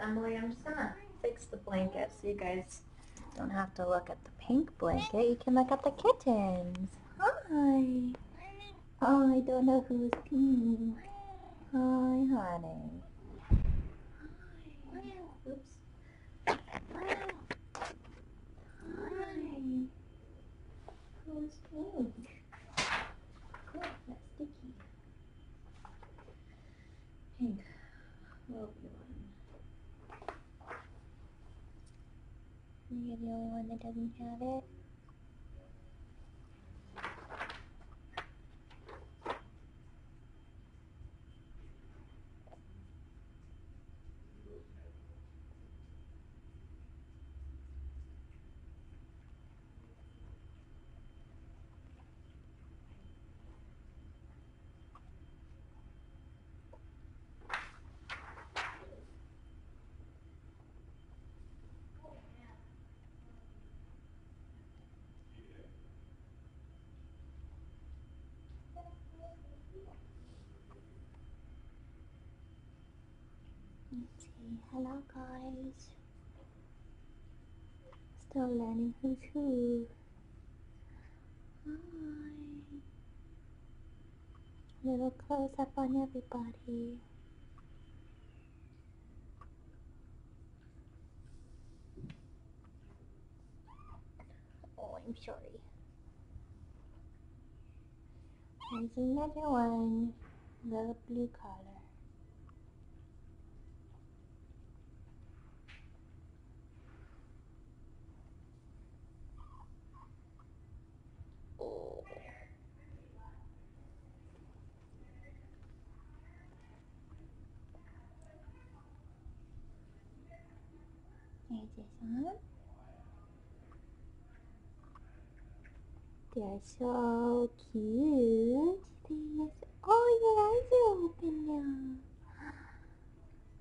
Emily. I'm just gonna fix the blanket so you guys don't have to look at the pink blanket. You can look at the kittens. Hi. Oh, I don't know who's pink. Hi, honey. Hi. Oops. Hi. Who's pink? Oh, that's sticky. Pink. Will be one. You're the only one that doesn't have it. Let's see. Hello, guys. Still learning who's who. Hi. Little close up on everybody. Oh, I'm sorry. There's another one. The blue color. Oh. One. They're so cute. They oh, your eyes are open now.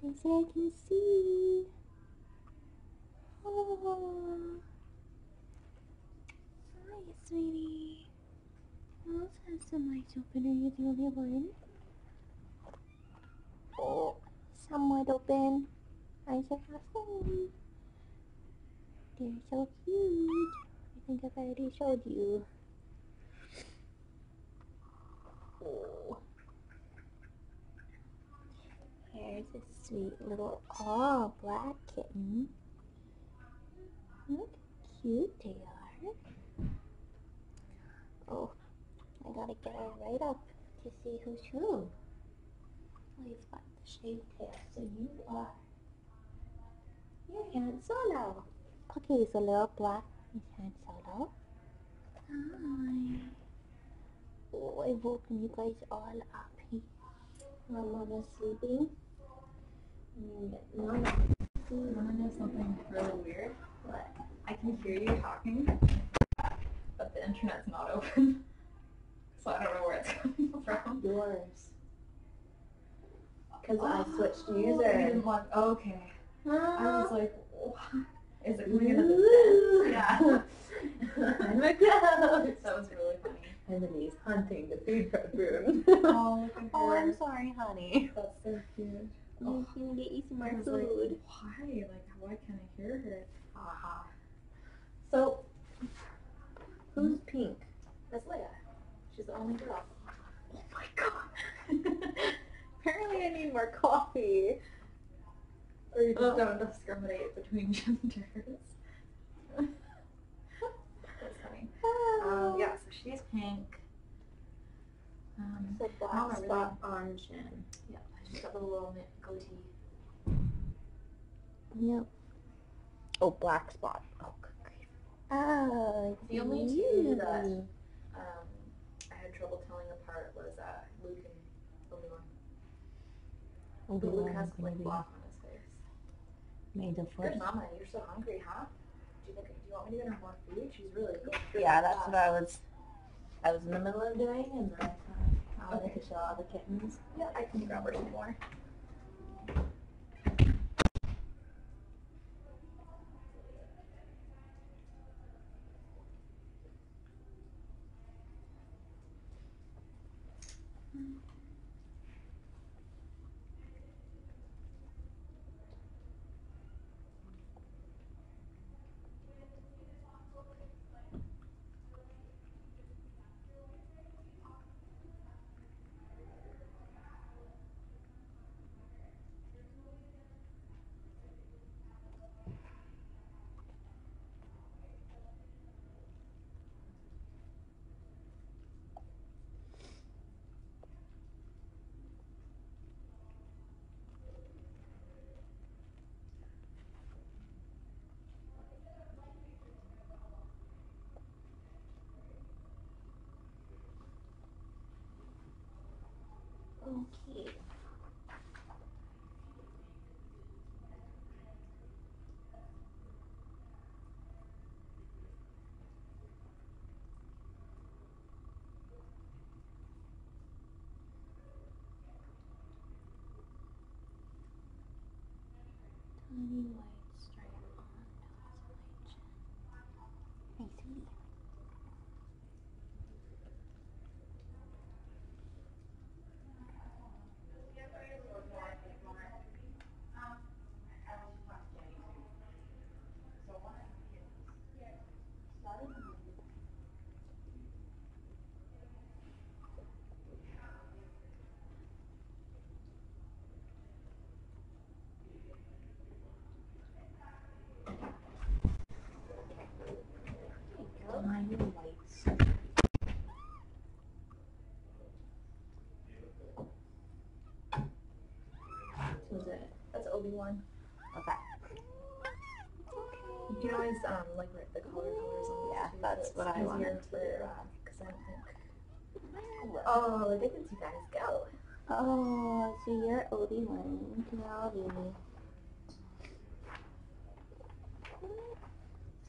They say I can see. Oh. Hi, sweetie. Who else has some eyes open? Are you the only one? Oh, somewhat open. Eyes are half open. They're so cute. I think I've already showed you. Oh. Here's a sweet little, oh, black kitten. Look how cute they are. Oh, I gotta get her right up to see who's who. Oh, you've got the shaved tail, so you are. You're Han Solo. Okay, so little black is Han Solo. Hi. Oh, I've woken you guys all up. While Mama's sleeping. And Mama. Want to know something really weird? What? I can hear you talking, but the internet's not open. So I don't know where it's coming from. Yours. Because I switched Oh, I user. didn't want, oh, okay. I was Ah. like, what? Is it coming in the? Yeah. I'm a ghost. That was really funny. And then he's hunting the food room. Oh, oh, I'm sorry, honey. That's so cute. You oh. can get you some more was like, food. why? Like, why can't I hear her? Ha ha. So, who's hmm? pink? That's Leia. She's the only girl. Oh my god. Apparently I need more coffee. Or you just Oh. don't discriminate between genders. That's funny. Um, yeah, so she's pink. Um, So I black don't remember spot on chin. yeah, she's got the little knit goatee. Yep. Oh, black spot. Oh, good grief. Oh, The only two that um, I had trouble telling apart was uh, Luke and Obi-Wan. Oh, But Luke has like block on his face. Made the Good mama, you're so hungry, huh? Do you think do you want me to get her more food? She's really good. Yeah, that's what I was. I was in the middle of doing, and then I wanted Okay. to show all the kittens. Yeah, I can grab her some more. Okay. Tiny white stripe on nose and chin. Hey, sweetie. Tiny white stripe. Was it? Obi Wan. Okay. You can always um like write the color colors on Yeah, these too, that's what I wanted to for, do. uh, Cause I don't think. Oh, they can you guys go. Oh, so you're Obi-Wan Kenobi.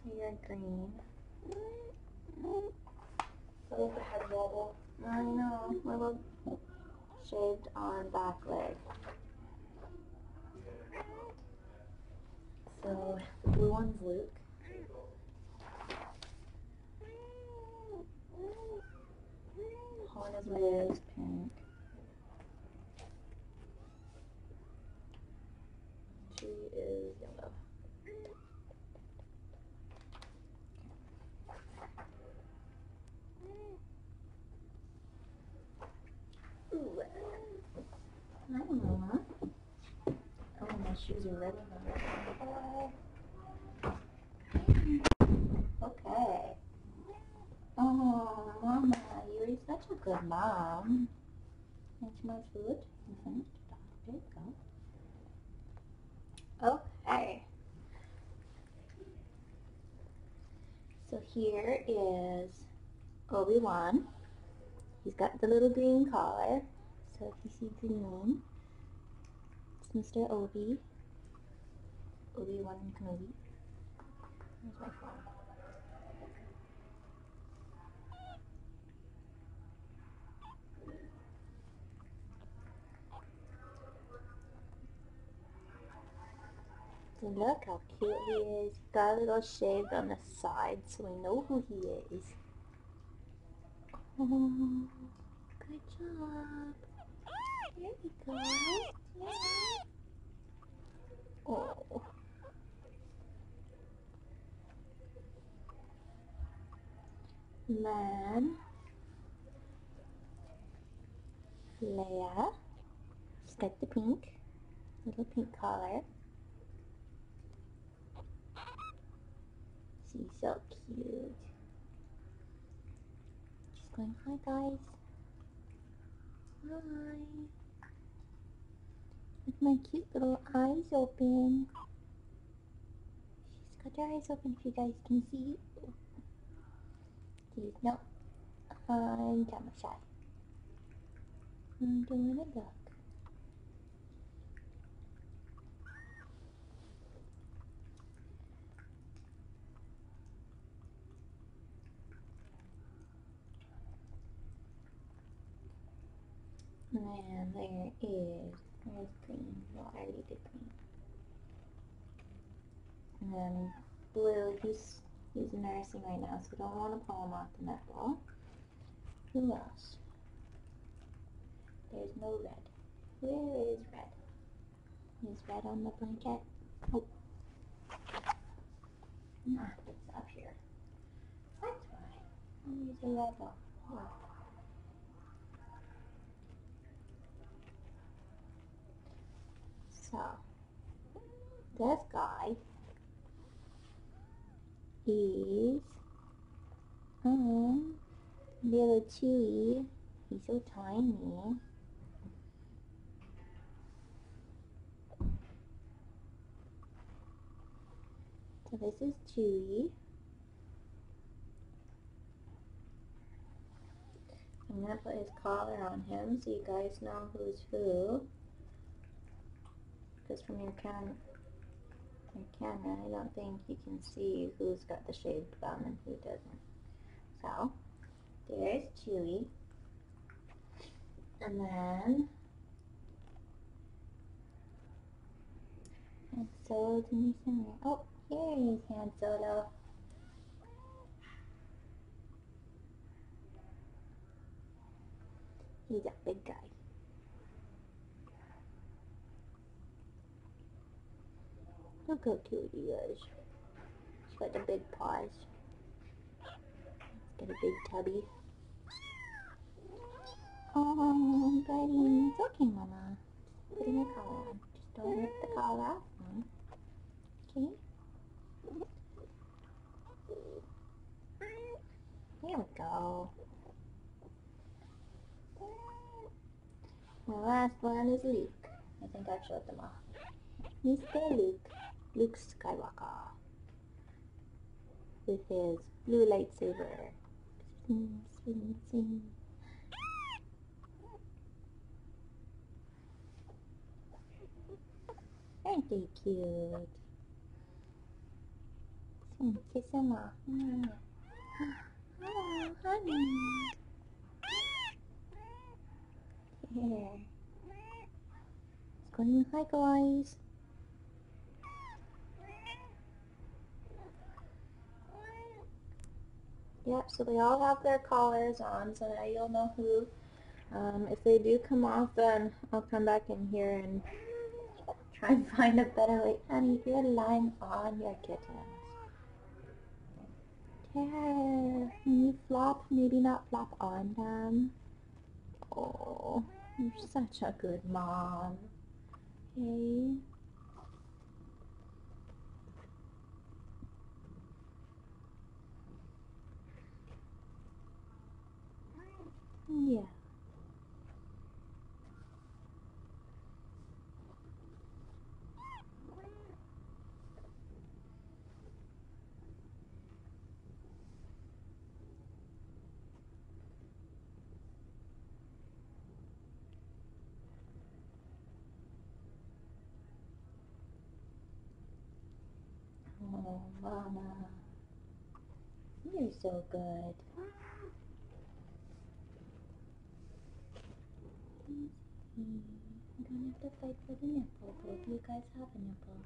So you're green. So if the head wobble. I know, little shaved on back leg. So the blue one's Luke. Han is red. Liz pink. She is yellow. Ooh. I don't know, huh? Oh, my shoes are ready. Okay. Oh, Mama, you're such a good mom. That's my food. Mm-hmm. Oh, Go. Okay. So here is Obi-Wan. He's got the little green collar. So if you see green, it's Mr. Obi. Obi-Wan Kenobi. So look how cute he is. Got a little shaved on the side so we know who he is. Good job. There we go. Oh. Man. Leia. She's got the pink. Little pink collar. She's so cute. She's going, hi guys. Hi. With my cute little eyes open. She's got her eyes open if you guys can see. Please, no. I'm camera shy. I'm doing a look. And there is, there's green. Well, I already did green. And then blue, he's, he's nursing right now, so we don't want to pull him off the netball. Who else? There's no red. Where is red? Is red on the blanket? Oh. Nah, it's up here. That's why. I'll use a red ball. Oh. So, this guy is um little Chewy. He's so tiny. So this is Chewy. I'm gonna put his collar on him so you guys know who's who. Because from your cam your camera, I don't think you can see who's got the shaved bum and who doesn't. So, there's Chewy. And then Solo's in here somewhere. Oh, here is Han Solo. He's a big guy. Look how cute he is. He's got the big paws. He's got a big tubby. Oh, buddy. It's okay, Mama. Putting your collar on. Just don't rip the collar off. Mom. Okay? There we go. The last one is Luke. I think I've showed them all. Mr. Luke. Luke Skywalker. With his blue lightsaber. Swing, swing, swing. Aren't they cute? Swing, kiss him off. Mm. Honey. Here. It's going hi guys. Yep, so they all have their collars on, so now you'll know who. Um, if they do come off, then I'll come back in here and try and find a better way. Honey, you're lying on your kittens. Care. When you flop, maybe not flop on them. Oh, you're such a good mom. Okay. Yeah. Oh, Mama. You're so good. Easy. You don't have to fight for the nipple. Both you guys have a nipple.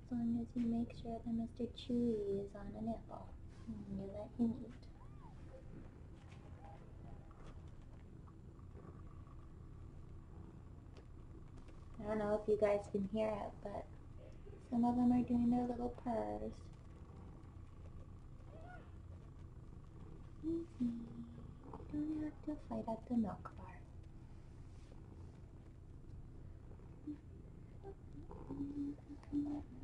As long as you make sure that Mr. Chewy is on a nipple. And you let him eat. I don't know if you guys can hear it, but some of them are doing their little purrs. Easy. Don't have to fight at the milk bar. Thank you.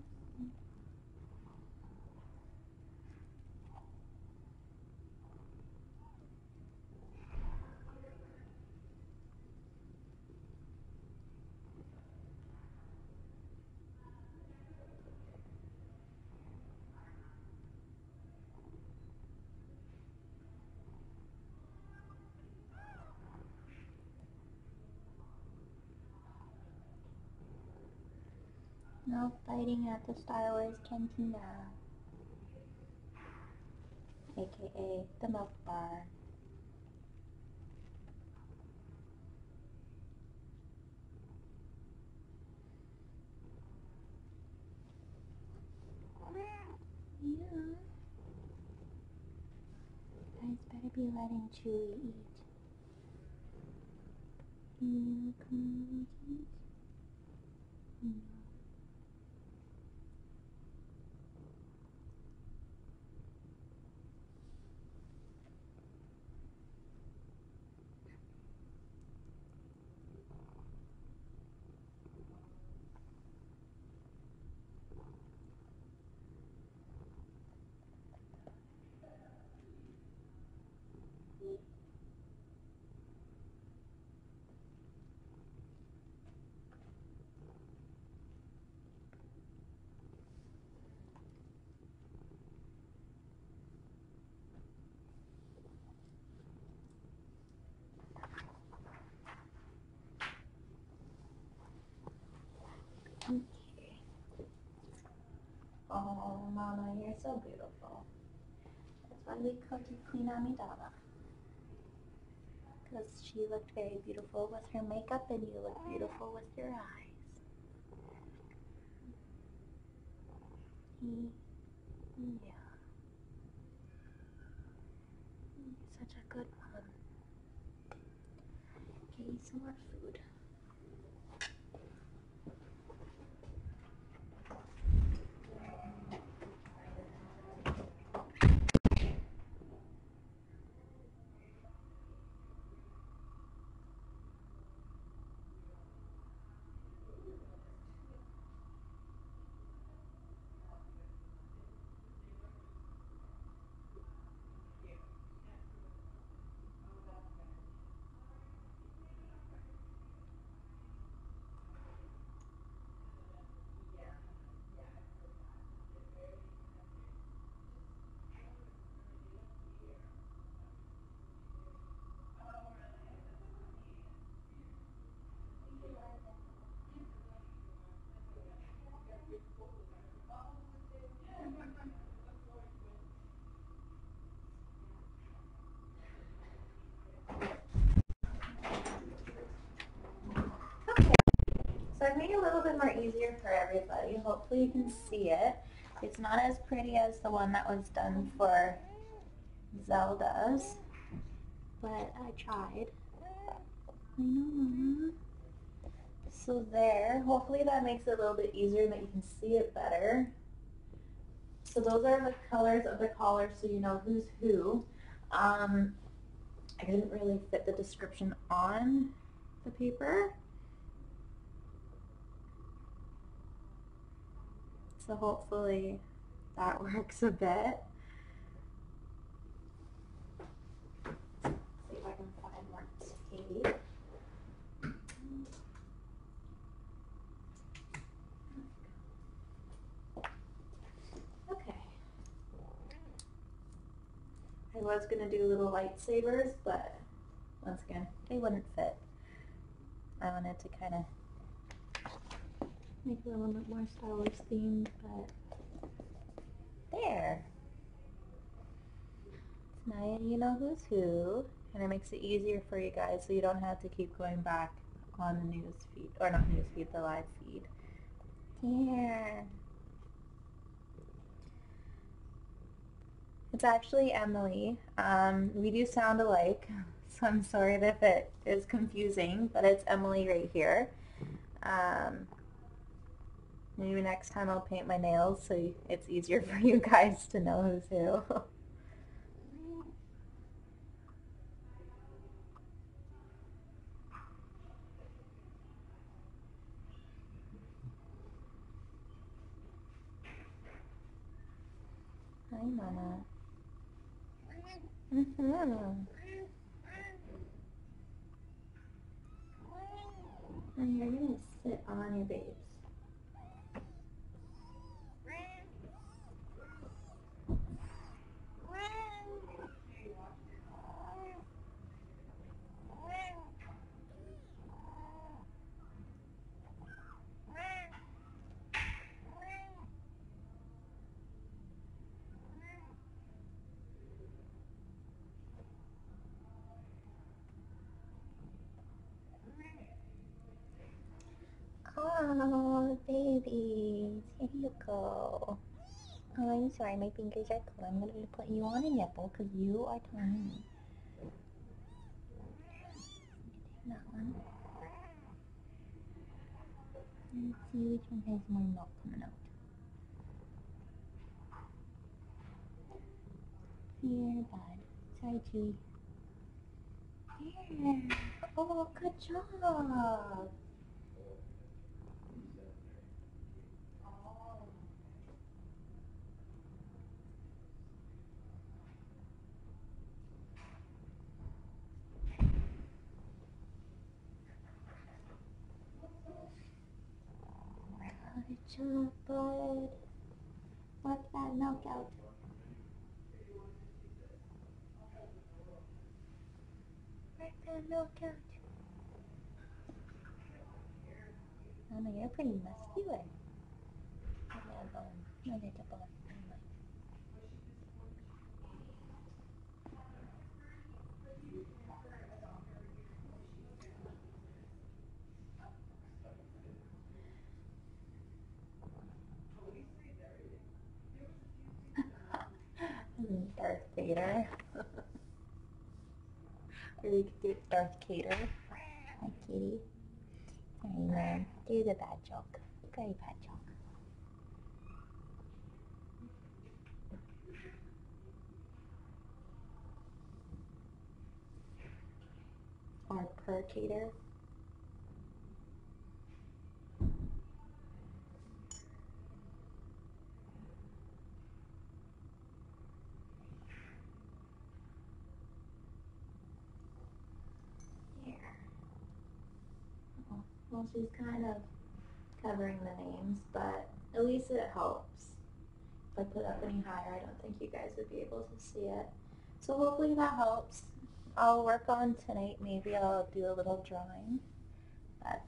No fighting at the Star Wars Cantina. AKA the milk bar. Yeah. Guys better be letting Chewie eat. You come Mama, you're so beautiful. That's why we called you Queen Amidala. Because she looked very beautiful with her makeup and you look beautiful with your eyes. Yeah. Such a good mom. Okay, some more food. Okay, so I made it a little bit more easier for everybody. Hopefully you can see it. It's not as pretty as the one that was done for Zelda's, but I tried. I know. So there, hopefully that makes it a little bit easier and that you can see it better. So those are the colors of the collar so you know who's who. Um, I didn't really fit the description on the paper. So hopefully that works a bit. See if I can find. Okay. I was gonna do little lightsabers, but once again, they wouldn't fit. I wanted to kind of make it a little bit more Star Wars themed, but there. So now you know who's who, and it makes it easier for you guys so you don't have to keep going back on the news feed, or not news feed, the live feed. There. It's actually Emily. Um, we do sound alike, so I'm sorry if it is confusing, but it's Emily right here. Um, maybe next time I'll paint my nails so it's easier for you guys to know who's who. Hi, Mama. Mm-hmm. And you're gonna sit on your babes. Oh, babies, here you go. Oh, I'm sorry, my fingers are cold. I'm going to put you on a nipple because you are tiny. That one. Let's see which one has more milk coming out. Here, bud. Sorry, Chewy. Here. Oh, good job. Bud. Work that milk out. Work that milk out. Mama, you're pretty muscular. Come on, bone. Look at the. Darth Vader. or we could Darth Cater. Hi, kitty. Hey, man. Do the bad joke. Very bad joke. Or Percator. Here. Oh, Well, she's kind of covering the names, but at least it helps. If I put up any higher, I don't think you guys would be able to see it. So hopefully that helps. I'll work on tonight, maybe I'll do a little drawing. But